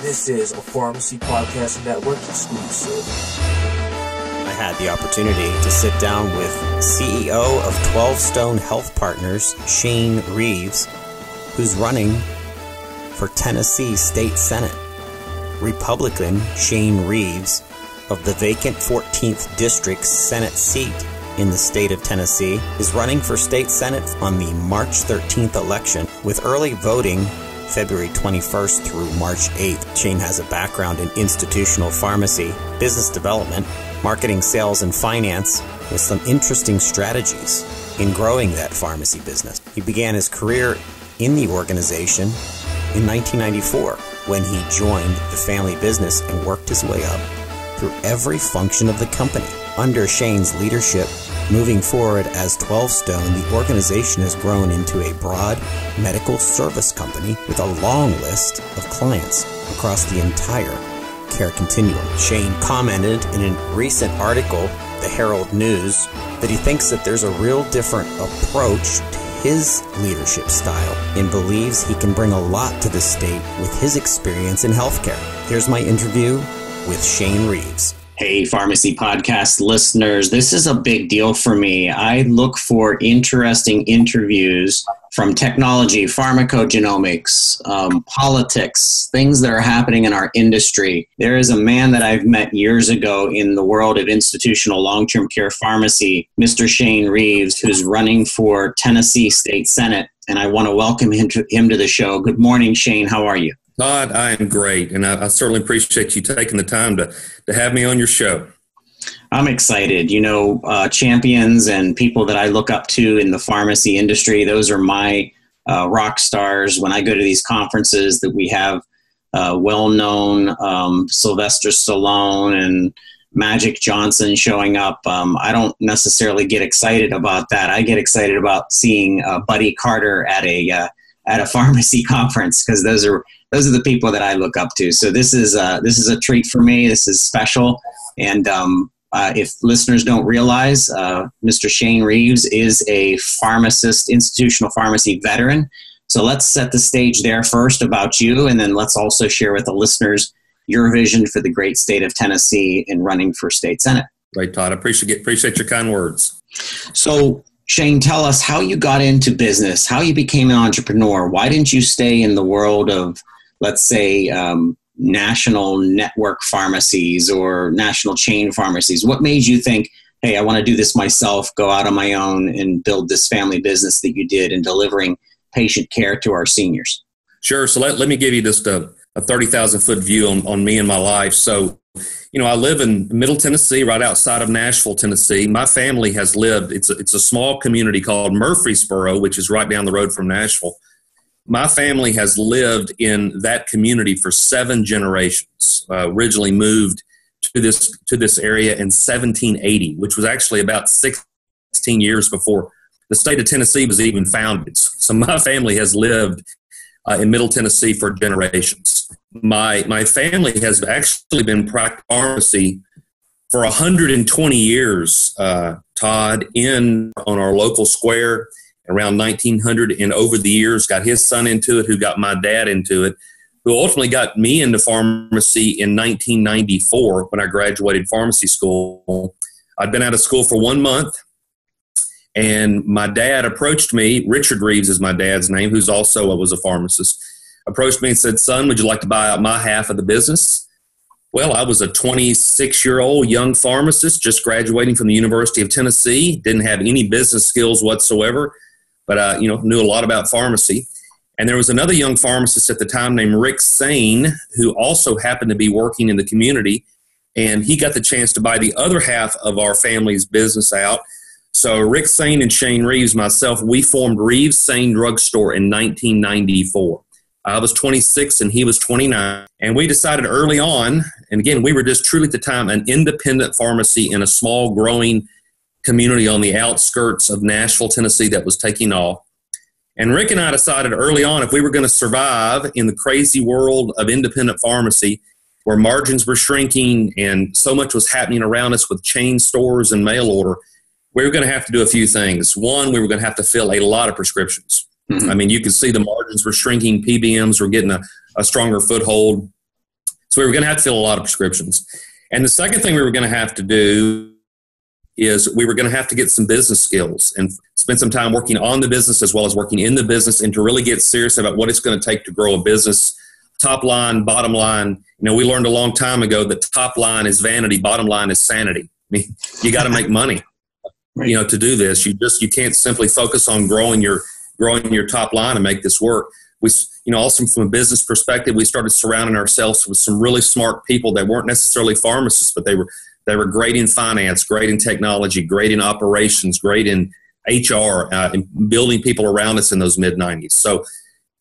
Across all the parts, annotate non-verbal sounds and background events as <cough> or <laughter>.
This is a Pharmacy Podcast Network exclusive. I had the opportunity to sit down with CEO of 12 Stone Health Partners, Shane Reeves, who's running for Tennessee State Senate. Republican Shane Reeves of the vacant 14th District Senate seat in the state of Tennessee is running for state senate on the March 13th election with early voting February 21st through March 8th. Shane has a background in institutional pharmacy, business development, marketing, sales, and finance with some interesting strategies in growing that pharmacy business. He began his career in the organization in 1994 when he joined the family business and worked his way up through every function of the company. Under Shane's leadership, moving forward as 12 Stone, the organization has grown into a broad medical service company with a long list of clients across the entire care continuum. Shane commented in a recent article, the Herald News, that he thinks that there's a real different approach to his leadership style and believes he can bring a lot to the state with his experience in healthcare. Here's my interview with Shane Reeves. Hey, Pharmacy Podcast listeners, this is a big deal for me. I look for interesting interviews from technology, pharmacogenomics, um, politics, things that are happening in our industry. There is a man that I've met years ago in the world of institutional long term care pharmacy, Mr. Shane Reeves, who's running for Tennessee State Senate. And I want to welcome him to, him to the show. Good morning, Shane. How are you? Todd, I am great, and I, I, certainly appreciate you taking the time to, to have me on your show. I'm excited. You know, uh, champions and people that I look up to in the pharmacy industry, those are my uh, rock stars. When I go to these conferences, that we have uh, well known um, Sylvester Stallone and Magic Johnson showing up. Um, I don't necessarily get excited about that. I get excited about seeing uh, Buddy Carter at a uh, at a <laughs> pharmacy conference because those are those are the people that I look up to. So this is uh, this is a treat for me. This is special, and um, uh, if listeners don't realize, uh, Mr. Shane Reeves is a pharmacist, institutional pharmacy veteran. So let's set the stage there first about you, and then let's also share with the listeners your vision for the great state of Tennessee in running for state senate. Great, Todd. I appreciate appreciate your kind words. So Shane, tell us how you got into business, how you became an entrepreneur. Why didn't you stay in the world of let's say, um, national network pharmacies or national chain pharmacies? What made you think, hey, I want to do this myself, go out on my own, and build this family business that you did in delivering patient care to our seniors? Sure. So let, let me give you just a, a 30,000 foot view on, on me and my life. So, you know, I live in Middle Tennessee, right outside of Nashville, Tennessee. My family has lived, it's a, it's a small community called Murfreesboro, which is right down the road from Nashville my family has lived in that community for seven generations. Uh, originally moved to this to this area in 1780, which was actually about 16 years before the state of Tennessee was even founded. So my family has lived uh, in Middle Tennessee for generations. My my family has actually been practicing pharmacy for 120 years. Uh, Todd in on our local square around 1900 and over the years got his son into it who got my dad into it who ultimately got me into pharmacy in 1994 when i graduated pharmacy school. I'd been out of school for one month and my dad approached me richard reeves is my dad's name who's also uh, was a pharmacist approached me and said son would you like to buy out my half of the business? Well, I was a 26 year old young pharmacist just graduating from the University of Tennessee, didn't have any business skills whatsoever but uh, you know knew a lot about pharmacy. And there was another young pharmacist at the time named Rick Sain, who also happened to be working in the community, and he got the chance to buy the other half of our family's business out. So Rick Sain and Shane Reeves, myself, we formed Reeves Sain Drugstore in 1994. I was 26 and he was 29. And we decided early on, and again, we were just truly at the time an independent pharmacy in a small, growing community on the outskirts of Nashville, Tennessee that was taking off. And Rick and I decided early on if we were going to survive in the crazy world of independent pharmacy where margins were shrinking and so much was happening around us with chain stores and mail order, we were going to have to do a few things. One, we were going to have to fill a lot of prescriptions. Mm-hmm. I mean, you could see the margins were shrinking, PBMs were getting a, a stronger foothold. So we were going to have to fill a lot of prescriptions. And the second thing we were going to have to do is we were going to have to get some business skills and spend some time working on the business as well as working in the business and to really get serious about what it's going to take to grow a business. Top line bottom line you know we learned a long time ago that top line is vanity bottom line is sanity. I mean you got to make money you know to do this. You just you can't simply focus on growing your growing your top line and make this work. We you know also from a business perspective we started surrounding ourselves with some really smart people that weren't necessarily pharmacists but they were they were great in finance great in technology great in operations great in hr uh, building people around us in those mid 90s so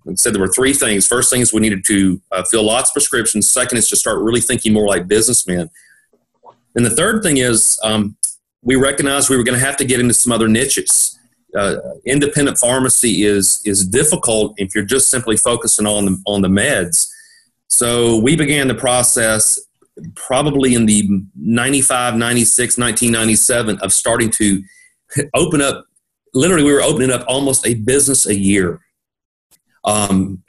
like I said there were three things first thing is we needed to uh, fill lots of prescriptions second is to start really thinking more like businessmen and the third thing is um, we recognized we were going to have to get into some other niches. Uh, independent pharmacy is is difficult if you're just simply focusing on the on the meds. So we began the process probably in the 95, 96, 1997 of starting to open up. Literally, we were opening up almost a business a year. Um,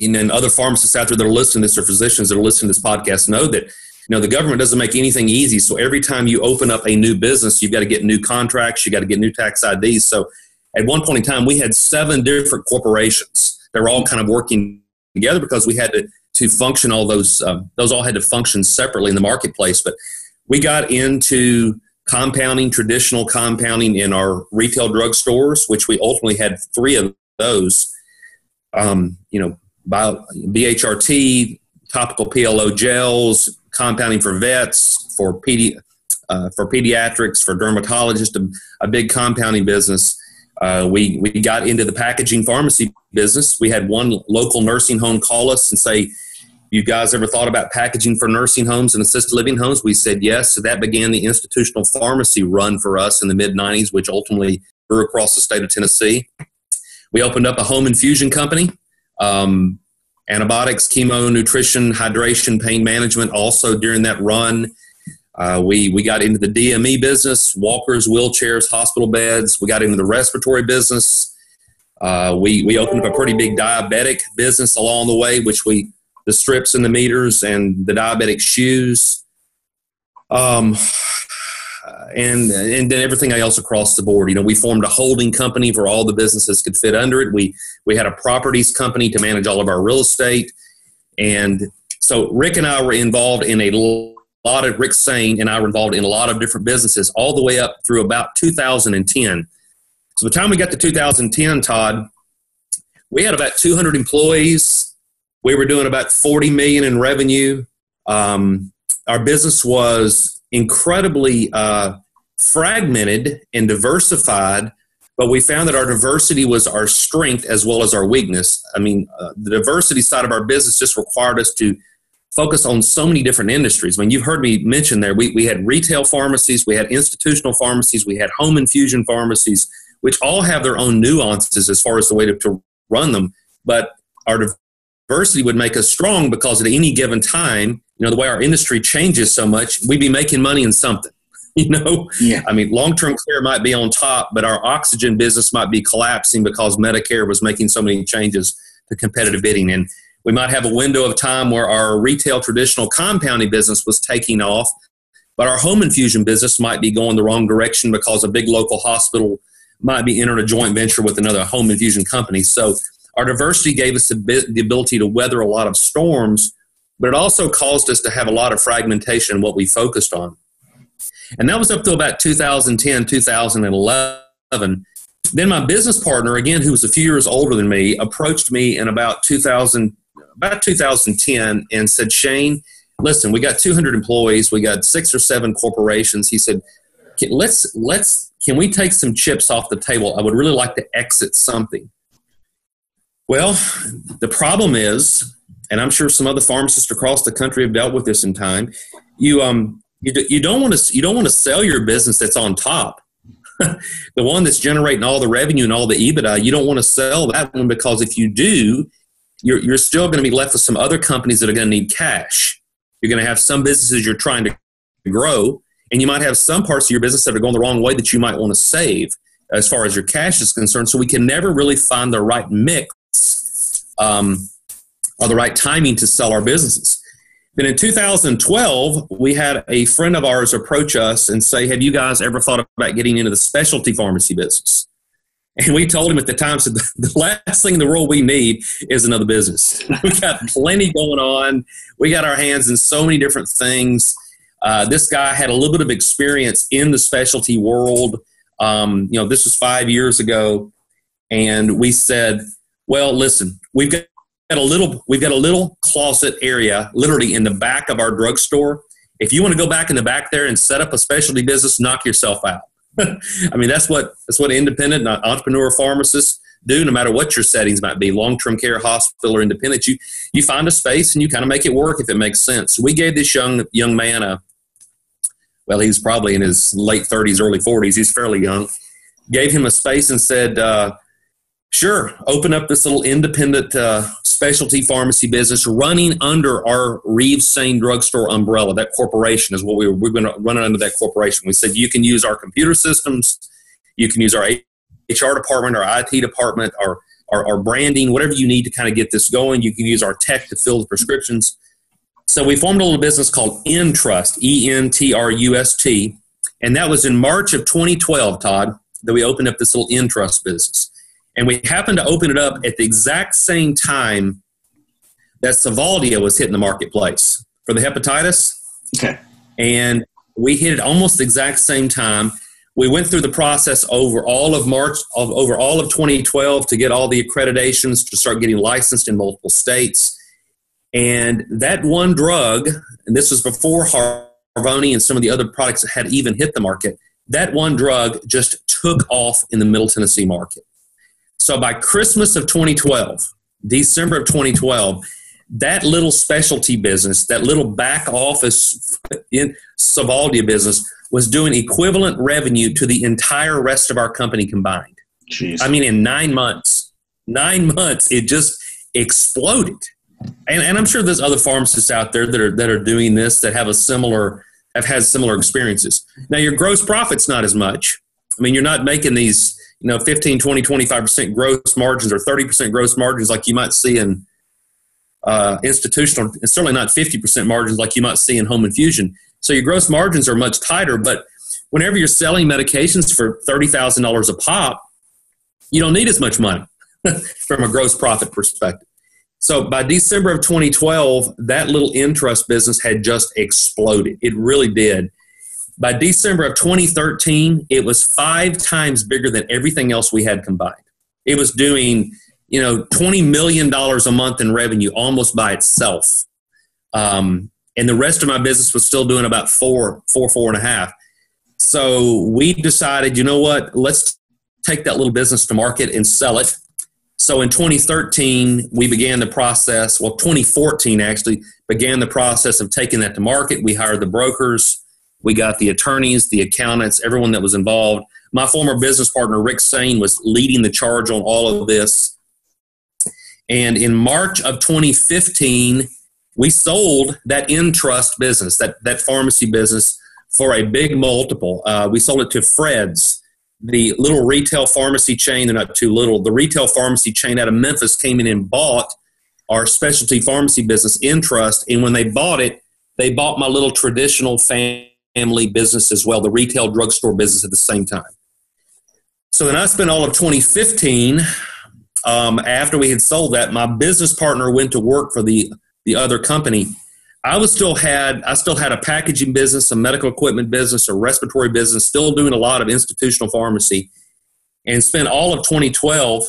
and then other pharmacists out there that are listening to this or physicians that are listening to this podcast know that you know the government doesn't make anything easy so every time you open up a new business you've got to get new contracts you got to get new tax ids so at one point in time we had seven different corporations They were all kind of working together because we had to to function all those um, those all had to function separately in the marketplace but we got into compounding traditional compounding in our retail drug stores which we ultimately had three of those um, you know by bhrt topical plo gels compounding for vets, for pedi- uh, for pediatrics, for dermatologists, a, a big compounding business. Uh, we we got into the packaging pharmacy business. We had one local nursing home call us and say, "You guys ever thought about packaging for nursing homes and assisted living homes?" We said yes. So that began the institutional pharmacy run for us in the mid '90s, which ultimately grew across the state of Tennessee. We opened up a home infusion company. Um, antibiotics, chemo, nutrition, hydration, pain management. Also during that run, uh, we we got into the DME business, walkers, wheelchairs, hospital beds. We got into the respiratory business. Uh, we we opened up a pretty big diabetic business along the way, which we the strips and the meters and the diabetic shoes. Um, and and then everything else across the board. You know, we formed a holding company for all the businesses could fit under it. We we had a properties company to manage all of our real estate, and so Rick and I were involved in a lot of Rick Sain and I were involved in a lot of different businesses all the way up through about 2010. So the time we got to 2010, Todd, we had about 200 employees. We were doing about 40 million in revenue. Um, our business was incredibly uh, fragmented and diversified, but we found that our diversity was our strength as well as our weakness. I mean, uh, the diversity side of our business just required us to focus on so many different industries. I mean, you've heard me mention there, we, we had retail pharmacies, we had institutional pharmacies, we had home infusion pharmacies, which all have their own nuances as far as the way to, to run them. But our diversity would make us strong because at any given time, you know, the way our industry changes so much, we'd be making money in something. <laughs> You know, yeah. I mean, long term care might be on top, but our oxygen business might be collapsing because Medicare was making so many changes to competitive bidding. And we might have a window of time where our retail traditional compounding business was taking off, but our home infusion business might be going the wrong direction because a big local hospital might be entering a joint venture with another home infusion company. So our diversity gave us the, ability to weather a lot of storms, but it also caused us to have a lot of fragmentation in what we focused on. And that was up to about 2010, 2011. Then my business partner, again, who was a few years older than me, approached me in about 2000, about 2010 and said, Shane, listen, we got 200 employees, we got six or seven corporations. He said, let's, let's, can we take some chips off the table? I would really like to exit something. Well, the problem is, and I'm sure some other pharmacists across the country have dealt with this in time. You um you, you don't want to you don't want to sell your business that's on top. <laughs> the one that's generating all the revenue and all the EBITDA, you don't want to sell that one because if you do, you're, you're still going to be left with some other companies that are going to need cash. You're going to have some businesses you're trying to grow, and you might have some parts of your business that are going the wrong way that you might want to save as far as your cash is concerned. So we can never really find the right mix um, or the right timing to sell our businesses. Then in 2012, we had a friend of ours approach us and say, Have you guys ever thought about getting into the specialty pharmacy business? And we told him at the time, said the last thing in the world we need is another business. <laughs> we got plenty going on. We got our hands in so many different things. Uh, this guy had a little bit of experience in the specialty world. Um, you know, this was five years ago, and we said, "Well, listen, we've got a little, we've got a little closet area, literally in the back of our drugstore. If you want to go back in the back there and set up a specialty business, knock yourself out." <laughs> I mean, that's what that's what independent entrepreneur pharmacists do. No matter what your settings might be, long term care, hospital, or independent, you you find a space and you kind of make it work if it makes sense. We gave this young young man a well, he's probably in his late 30s, early 40s. He's fairly young. Gave him a space and said, uh, "Sure, open up this little independent uh, specialty pharmacy business running under our Reeves Sain Drugstore umbrella. That corporation is what we were, we're going to run it under that corporation. We said you can use our computer systems, you can use our HR department, our IT department, our, our, our branding, whatever you need to kind of get this going. You can use our tech to fill the prescriptions. So we formed a little business called Entrust, E N T R U S T, and that was in March of 2012, Todd, that we opened up this little Entrust business. And we happened to open it up at the exact same time that Sovaldia was hitting the marketplace for the hepatitis. Okay. And we hit it almost the exact same time. We went through the process over all of March, of, over all of 2012 to get all the accreditations to start getting licensed in multiple states. And that one drug, and this was before Harvoni and some of the other products that had even hit the market, that one drug just took off in the Middle Tennessee market. So by Christmas of 2012, December of 2012, that little specialty business, that little back office in Sovaldia business, was doing equivalent revenue to the entire rest of our company combined. Jeez. I mean, in nine months, nine months, it just exploded. And, and I'm sure there's other pharmacists out there that are that are doing this that have a similar have had similar experiences. Now, your gross profit's not as much. I mean, you're not making these you know 15 20 25% gross margins or 30% gross margins like you might see in uh, institutional and certainly not 50% margins like you might see in home infusion. So your gross margins are much tighter but whenever you're selling medications for $30000 a pop you don't need as much money <laughs> from a gross profit perspective. So by december of 2012 that little Entrust business had just exploded. It really did by December of 2013, it was five times bigger than everything else we had combined. It was doing, you know, $20 million a month in revenue almost by itself. Um, and the rest of my business was still doing about four, four, four and a half. So we decided, you know what, let's take that little business to market and sell it. So in 2013, we began the process, well, 2014 actually began the process of taking that to market. We hired the brokers we got the attorneys, the accountants, everyone that was involved. My former business partner, Rick Sain, was leading the charge on all of this. And in March of 2015, we sold that Entrust business, that, that pharmacy business, for a big multiple. Uh, we sold it to Fred's, the little retail pharmacy chain. They're not too little. The retail pharmacy chain out of Memphis came in and bought our specialty pharmacy business, Entrust. And when they bought it, they bought my little traditional family family business as well, the retail drugstore business at the same time. So then I spent all of 2015. Um, after we had sold that, my business partner went to work for the the other company. I was still had I still had a packaging business, a medical equipment business, a respiratory business, still doing a lot of institutional pharmacy, and spent all of 2012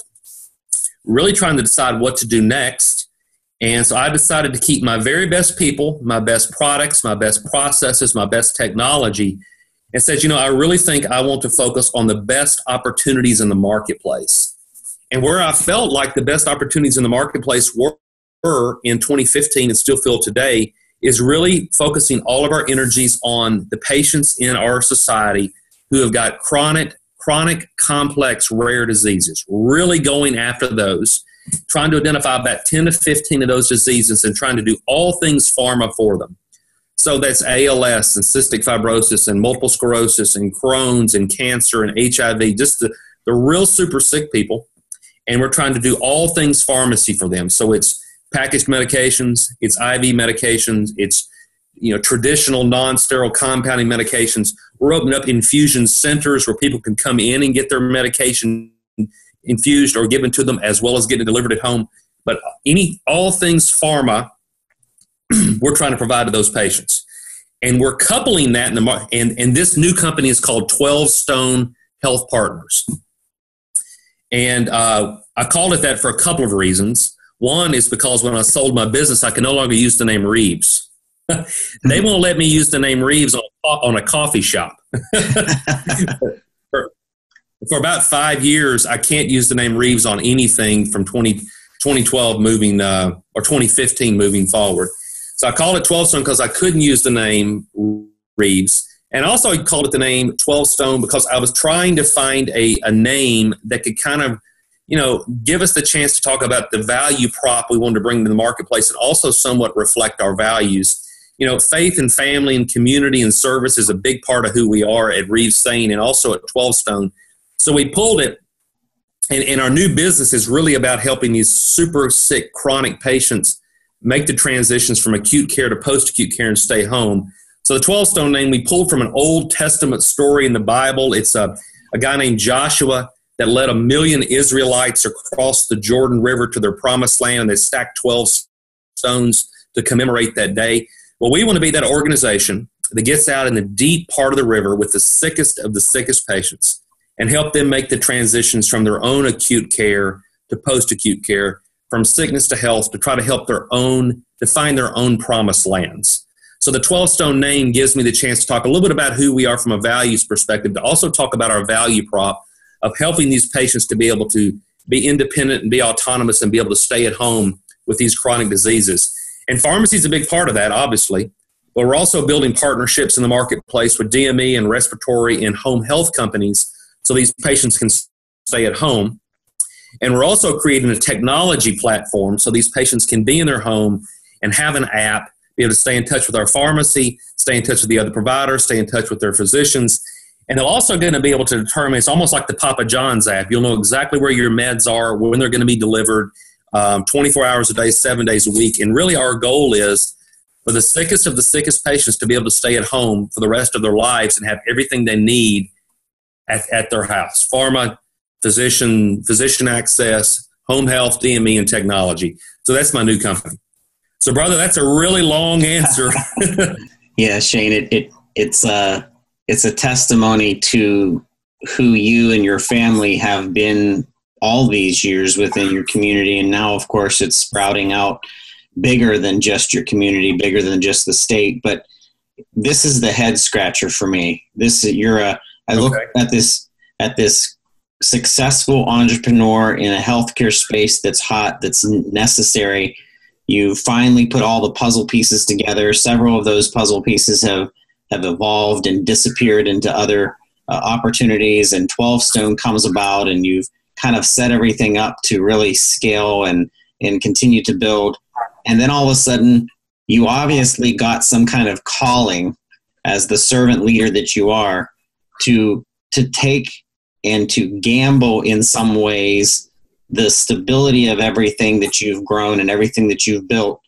really trying to decide what to do next. And so I decided to keep my very best people, my best products, my best processes, my best technology, and said, you know, I really think I want to focus on the best opportunities in the marketplace. And where I felt like the best opportunities in the marketplace were, in 2015 and still feel today is really focusing all of our energies on the patients in our society who have got chronic, chronic, complex, rare diseases, really going after those trying to identify about 10 to 15 of those diseases and trying to do all things pharma for them. So that's ALS and cystic fibrosis and multiple sclerosis and Crohn's and cancer and HIV, just the, the real super sick people. And we're trying to do all things pharmacy for them. So it's packaged medications, it's IV medications, it's you know traditional non-sterile compounding medications. We're opening up infusion centers where people can come in and get their medication infused or given to them, as well as getting delivered at home. But any all things pharma, <clears throat> we're trying to provide to those patients, and we're coupling that in the and and this new company is called Twelve Stone Health Partners, and uh, I called it that for a couple of reasons. One is because when I sold my business, I can no longer use the name Reeves. <laughs> they won't let me use the name Reeves on, on a coffee shop. <laughs> for, about five years, I can't use the name Reeves on anything from 20, 2012 moving uh, or 2015 moving forward. So I called it 12 Stone because I couldn't use the name Reeves. And also, I called it the name 12 Stone because I was trying to find a, a name that could kind of you know, give us the chance to talk about the value prop we wanted to bring to the marketplace and also somewhat reflect our values. You know, faith and family and community and service is a big part of who we are at Reeves Sain and also at 12 Stone. So we pulled it, and, and our new business is really about helping these super sick chronic patients make the transitions from acute care to post acute care and stay home. So the 12 Stone name we pulled from an Old Testament story in the Bible. It's a, a guy named Joshua that led a million Israelites across the Jordan River to their promised land, and they stacked 12 stones to commemorate that day. Well, we want to be that organization that gets out in the deep part of the river with the sickest of the sickest patients and help them make the transitions from their own acute care to post acute care, from sickness to health, to try to help their own, to find their own promised lands. So the 12 stone name gives me the chance to talk a little bit about who we are from a values perspective, to also talk about our value prop of helping these patients to be able to be independent and be autonomous and be able to stay at home with these chronic diseases. And pharmacy is a big part of that, obviously. But we're also building partnerships in the marketplace with DME and respiratory and home health companies so these patients can stay at home. And we're also creating a technology platform so these patients can be in their home and have an app, be able to stay in touch with our pharmacy, stay in touch with the other providers, stay in touch with their physicians, and they're also going to be able to determine it's almost like the Papa John's app. You'll know exactly where your meds are, when they're going to be delivered, um, 24 hours a day, seven days a week. And really, our goal is for the sickest of the sickest patients to be able to stay at home for the rest of their lives and have everything they need at, at their house pharma, physician, physician access, home health, DME, and technology. So that's my new company. So, brother, that's a really long answer. <laughs> <laughs> yeah, Shane, it, it it's uh it's a testimony to who you and your family have been all these years within your community and now of course it's sprouting out bigger than just your community bigger than just the state but this is the head scratcher for me this you're a i look okay. at this at this successful entrepreneur in a healthcare space that's hot that's necessary. You finally put all the puzzle pieces together. Several of those puzzle pieces have have evolved and disappeared into other uh, opportunities and 12 stone comes about and you've kind of set everything up to really scale and and continue to build. And then all of a sudden you obviously got some kind of calling as the servant leader that you are to to take and to gamble in some ways the stability of everything that you've grown and everything that you've built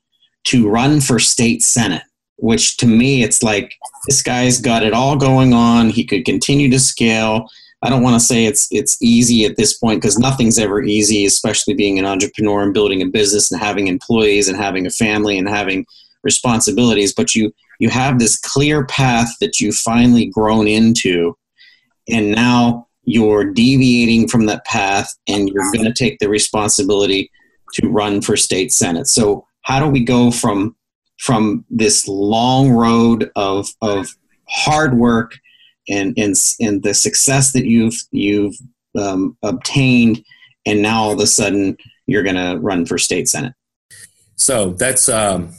to run for state senate which to me it's like this guy's got it all going on. He could continue to scale. I don't want to say it's it's easy at this point because nothing's ever easy especially being an entrepreneur and building a business and having employees and having a family and having responsibilities but you you have this clear path that you've finally grown into and now you're deviating from that path and you're going to take the responsibility to run for state senate so how do we go from from this long road of of hard work and and and the success that you've you've um, obtained, and now all of a sudden you're going to run for state senate. So that's um,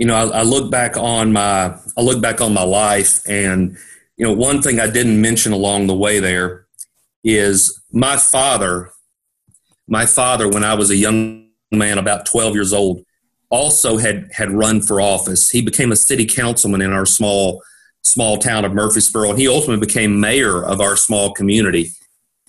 you know I, I look back on my I look back on my life, and you know one thing I didn't mention along the way there is my father. My father, when I was a young man, about 12 years old, also had had run for office. He became a city councilman in our small small town of Murfreesboro, and he ultimately became mayor of our small community.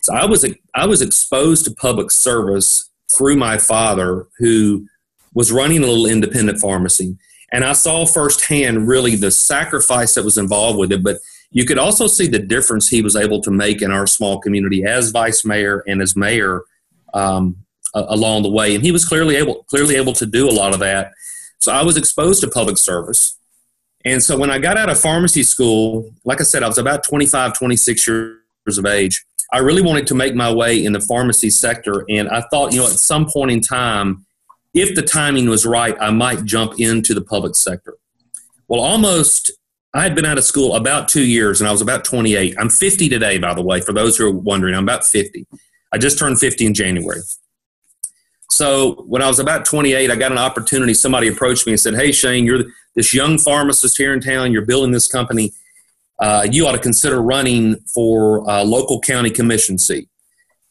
So I was I was exposed to public service through my father, who was running a little independent pharmacy. And I saw firsthand really the sacrifice that was involved with it, but you could also see the difference he was able to make in our small community as vice mayor and as mayor um, along the way. And he was clearly able, clearly able to do a lot of that. So I was exposed to public service. And so when I got out of pharmacy school, like I said, I was about 25, 26 years of age. I really wanted to make my way in the pharmacy sector. And I thought, you know, at some point in time, if the timing was right, I might jump into the public sector. Well, almost, I had been out of school about two years and I was about 28. I'm 50 today, by the way, for those who are wondering. I'm about 50. I just turned 50 in January. So when I was about 28, I got an opportunity. Somebody approached me and said, Hey, Shane, you're this young pharmacist here in town. You're building this company. Uh, you ought to consider running for a local county commission seat.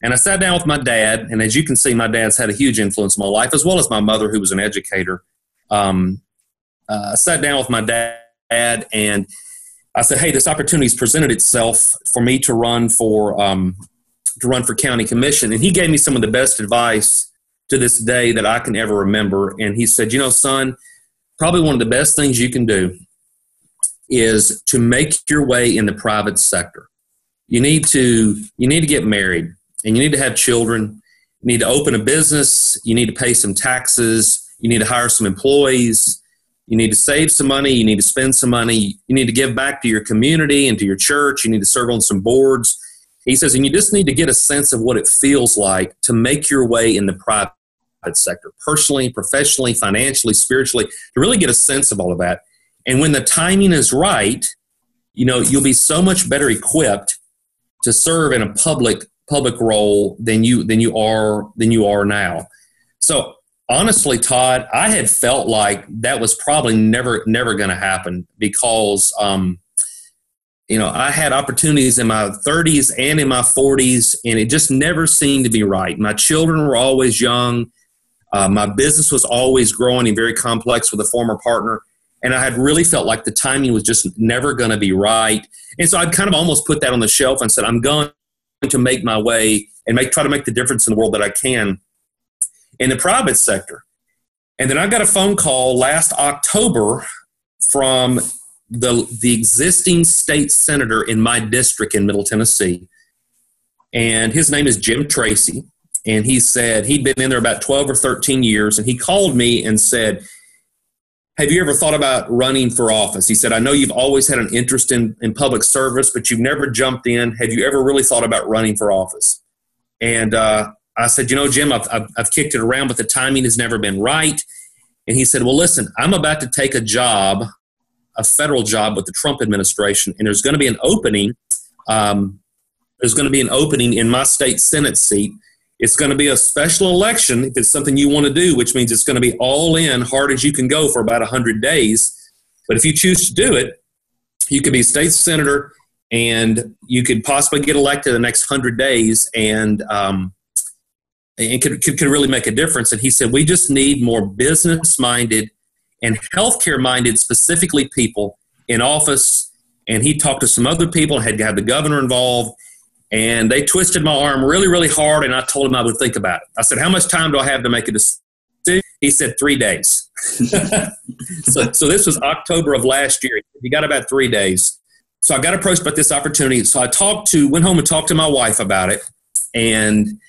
And I sat down with my dad, and as you can see, my dad's had a huge influence in my life, as well as my mother, who was an educator. Um, uh, I sat down with my dad, and I said, "Hey, this opportunity's presented itself for me to run for um, to run for county commission." And he gave me some of the best advice to this day that I can ever remember. And he said, "You know, son, probably one of the best things you can do is to make your way in the private sector. You need to you need to get married." And you need to have children. You need to open a business. You need to pay some taxes. You need to hire some employees. You need to save some money. You need to spend some money. You need to give back to your community and to your church. You need to serve on some boards. He says, and you just need to get a sense of what it feels like to make your way in the private sector, personally, professionally, financially, spiritually, to really get a sense of all of that. And when the timing is right, you know, you'll be so much better equipped to serve in a public public role than you than you are than you are now. So honestly, Todd, I had felt like that was probably never never going to happen because um, you know I had opportunities in my 30s and in my 40s, and it just never seemed to be right. My children were always young. Uh, my business was always growing and very complex with a former partner. And I had really felt like the timing was just never going to be right. And so I'd kind of almost put that on the shelf and said, I'm going to make my way and make try to make the difference in the world that I can in the private sector. And then I got a phone call last October from the the existing state senator in my district in Middle Tennessee. And his name is Jim Tracy. And he said he'd been in there about 12 or 13 years. And he called me and said, have you ever thought about running for office? He said, I know you've always had an interest in, in public service, but you've never jumped in. Have you ever really thought about running for office? And uh, I said, You know, Jim, I've, I've, I've kicked it around, but the timing has never been right. And he said, Well, listen, I'm about to take a job, a federal job with the Trump administration, and there's going to be an opening. Um, there's going to be an opening in my state Senate seat it's going to be a special election if it's something you want to do, which means it's going to be all in, hard as you can go for about 100 days. But if you choose to do it, you could be state senator and you could possibly get elected the next 100 days and, um, could, could, could really make a difference. And he said, We just need more business minded and healthcare minded, specifically people in office. And he talked to some other people, and had the governor involved and they twisted my arm really, really hard, and I told him I would think about it. I said, How much time do I have to make a decision? He said, Three days. <laughs> so, so this was October of last year. He got about three days. So I got approached about this opportunity. So I talked to, went home and talked to my wife about it. And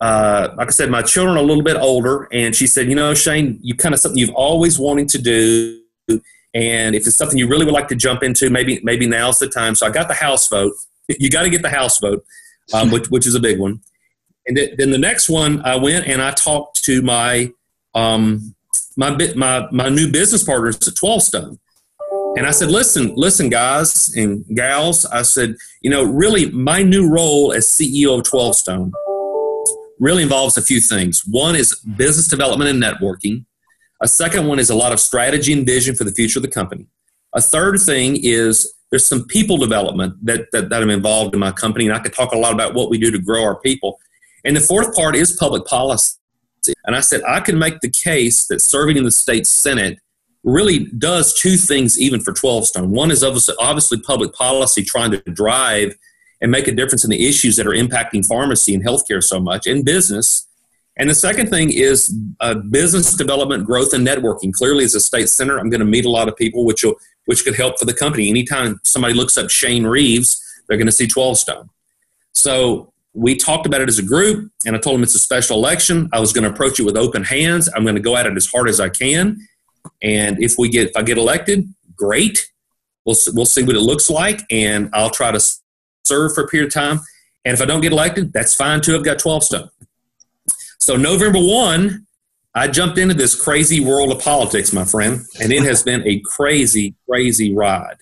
uh, like I said, my children are a little bit older, and she said, You know, Shane, you kind of something you've always wanted to do. And if it's something you really would like to jump into, maybe maybe now's the time. So I got the House vote you got to get the House vote, um, which, which is a big one. And th- then the next one, I went and I talked to my um, my my my new business partners at 12 Stone. And I said, listen, listen, guys and gals. I said, you know, really, my new role as CEO of 12 Stone really involves a few things. One is business development and networking. A second one is a lot of strategy and vision for the future of the company. A third thing is there's some people development that, that, that I'm involved in my company, and I could talk a lot about what we do to grow our people. And the fourth part is public policy. And I said, I can make the case that serving in the state Senate really does two things even for 12 Stone. One is obviously, obviously public policy trying to drive and make a difference in the issues that are impacting pharmacy and healthcare so much and business. And the second thing is uh, business development, growth, and networking. Clearly, as a state senator, I'm going to meet a lot of people, which will, which could help for the company. Anytime somebody looks up Shane Reeves, they're going to see 12 Stone. So we talked about it as a group, and I told them it's a special election. I was going to approach it with open hands. I'm going to go at it as hard as I can, and if we get if I get elected, great. We'll we'll see what it looks like, and I'll try to serve for a period of time. And if I don't get elected, that's fine too. I've got 12 stone. So November 1, I jumped into this crazy world of politics, my friend, and it has been a crazy, crazy ride.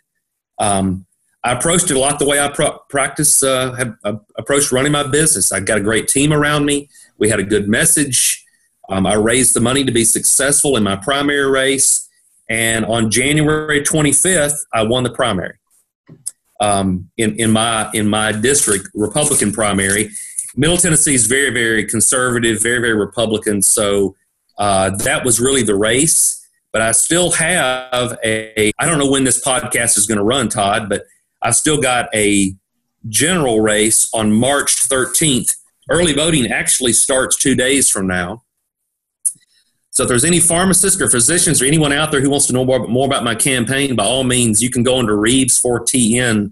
Um, I approached it a lot the way I pro- practice, uh, have uh, approached running my business. I got a great team around me. We had a good message. Um, I raised the money to be successful in my primary race. And on January 25th, I won the primary um, in, in, my, in my district, Republican primary. Middle Tennessee is very, very conservative, very, very Republican. So uh, that was really the race. But I still have a, I don't know when this podcast is going to run, Todd, but I've still got a general race on March 13th. Early voting actually starts two days from now. So if there's any pharmacists or physicians or anyone out there who wants to know more, more about my campaign, by all means, you can go into Reeves4TN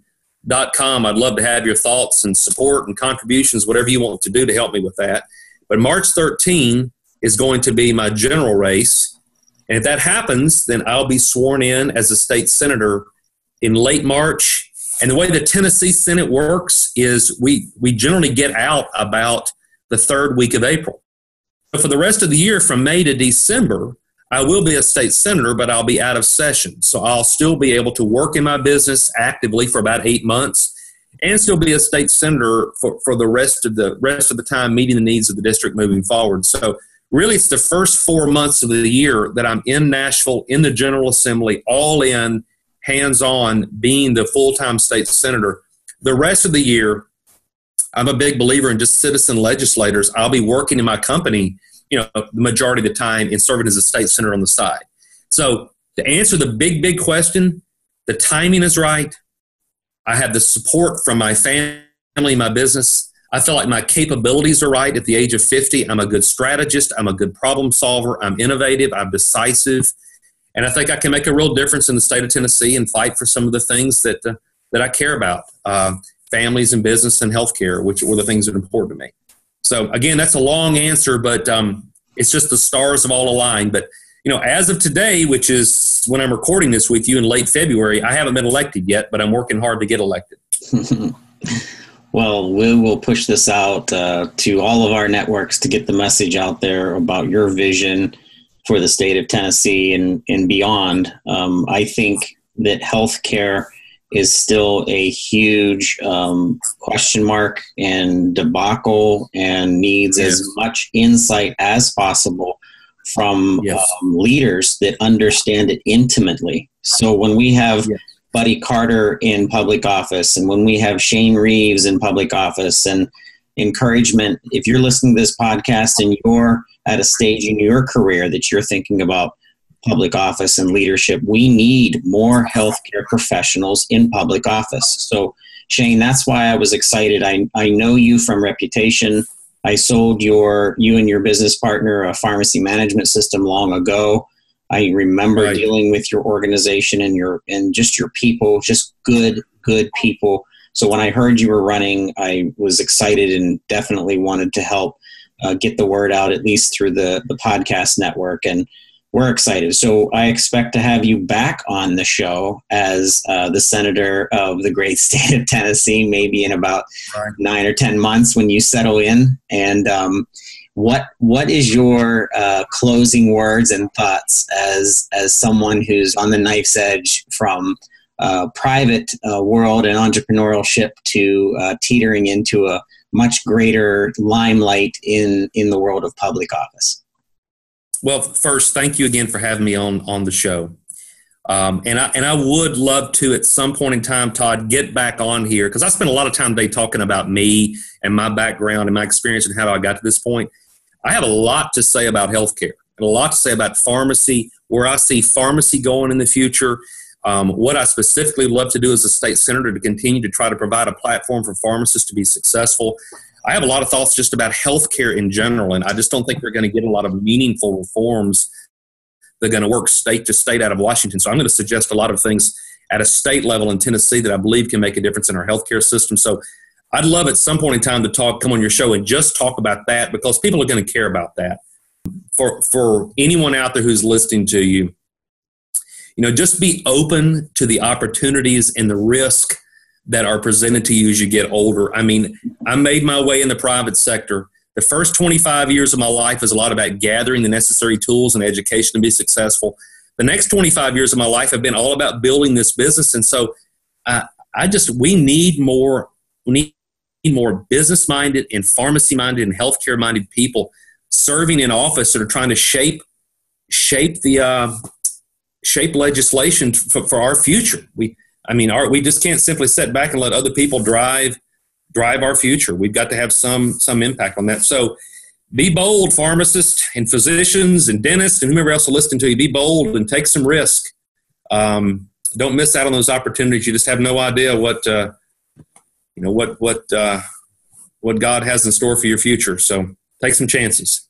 com. I'd love to have your thoughts and support and contributions, whatever you want to do to help me with that. But March 13 is going to be my general race. And if that happens, then I'll be sworn in as a state senator in late March. And the way the Tennessee Senate works is we, we generally get out about the third week of April. So for the rest of the year, from May to December, I will be a state senator, but I'll be out of session. So I'll still be able to work in my business actively for about eight months and still be a state senator for, for the rest of the rest of the time meeting the needs of the district moving forward. So really it's the first four months of the year that I'm in Nashville in the General Assembly, all in, hands on, being the full time state senator. The rest of the year, I'm a big believer in just citizen legislators. I'll be working in my company you know, the majority of the time and serving as a state senator on the side. So to answer the big, big question, the timing is right. I have the support from my family, my business. I feel like my capabilities are right at the age of 50. I'm a good strategist. I'm a good problem solver. I'm innovative. I'm decisive. And I think I can make a real difference in the state of Tennessee and fight for some of the things that, uh, that I care about uh, families and business and healthcare, which were the things that are important to me. So again, that's a long answer, but um, it's just the stars have all aligned. But you know, as of today, which is when I'm recording this with you in late February, I haven't been elected yet, but I'm working hard to get elected. <laughs> well, we will push this out uh, to all of our networks to get the message out there about your vision for the state of Tennessee and, and beyond. Um, I think that healthcare is still a huge um, question mark and debacle and needs yes. as much insight as possible from yes. um, leaders that understand it intimately. So when we have yes. Buddy Carter in public office and when we have Shane Reeves in public office and encouragement, if you're listening to this podcast and you're at a stage in your career that you're thinking about public office and leadership. We need more healthcare professionals in public office. So, Shane, that's why I was excited. I, I know you from reputation. I sold your you and your business partner a pharmacy management system long ago. I remember right. dealing with your organization and your and just your people, just good, good people. So when I heard you were running, I was excited and definitely wanted to help uh, get the word out, at least through the the podcast network. And we're excited. So I expect to have you back on the show as uh, the senator of the great <laughs> state of Tennessee, maybe in about right. nine or ten months when you settle in. And um, what what is your uh, closing words and thoughts as as someone who's on the knife's edge from uh, private uh, world and entrepreneurship to uh, teetering into a much greater limelight in in the world of public office? Well, first, thank you again for having me on on the show. Um, and I and I would love to at some point in time, Todd, get back on here because I spent a lot of time today talking about me and my background and my experience and how I got to this point. I have a lot to say about healthcare and a lot to say about pharmacy, where I see pharmacy going in the future. Um, what I specifically love to do as a state senator to continue to try to provide a platform for pharmacists to be successful. I have a lot of thoughts just about healthcare in general, and I just don't think we're going to get a lot of meaningful reforms that are going to work state to state out of Washington. So I'm going to suggest a lot of things at a state level in Tennessee that I believe can make a difference in our healthcare system. So I'd love at some point in time to talk, come on your show and just talk about that because people are going to care about that. For for anyone out there who's listening to you, you know, just be open to the opportunities and the risk that are presented to you as you get older. I mean, I made my way in the private sector. The first 25 years of my life is a lot about gathering the necessary tools and education to be successful. The next 25 years of my life have been all about building this business. And so I just, we need more, we need more business minded and pharmacy minded and healthcare minded people serving in office that are trying to shape, shape the, uh, shape legislation for, for our future. We, I mean, our, we just can't simply sit back and let other people drive drive our future. We've got to have some some impact on that. So, be bold, pharmacists and physicians and dentists and whomever else will listen to you. Be bold and take some risk. Um, don't miss out on those opportunities. You just have no idea what uh, you know what what uh, what God has in store for your future. So, take some chances.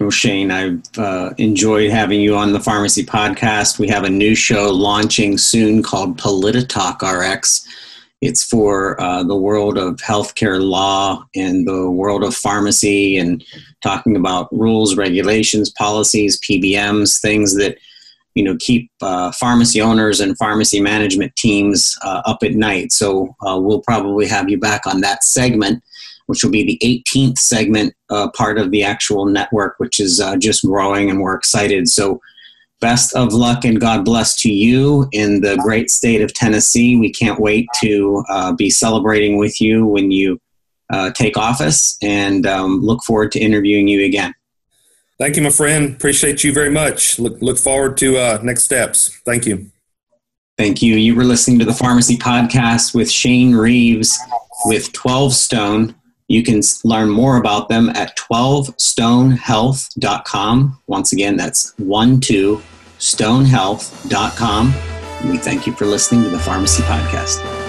Well, Shane, I've uh, enjoyed having you on the Pharmacy Podcast. We have a new show launching soon called Polititalk RX. It's for uh, the world of healthcare law and the world of pharmacy and talking about rules, regulations, policies, PBMs, things that you know keep uh, pharmacy owners and pharmacy management teams uh, up at night. So uh, we'll probably have you back on that segment which will be the 18th segment uh, part of the actual network, which is uh, just growing, and we're excited. So, best of luck and God bless to you in the great state of Tennessee. We can't wait to uh, be celebrating with you when you uh, take office, and um, look forward to interviewing you again. Thank you, my friend. Appreciate you very much. Look, look forward to uh, next steps. Thank you. Thank you. You were listening to the Pharmacy Podcast with Shane Reeves with 12 Stone. You can learn more about them at 12stonehealth.com. Once again, that's 12stonehealth.com. We thank you for listening to the Pharmacy Podcast.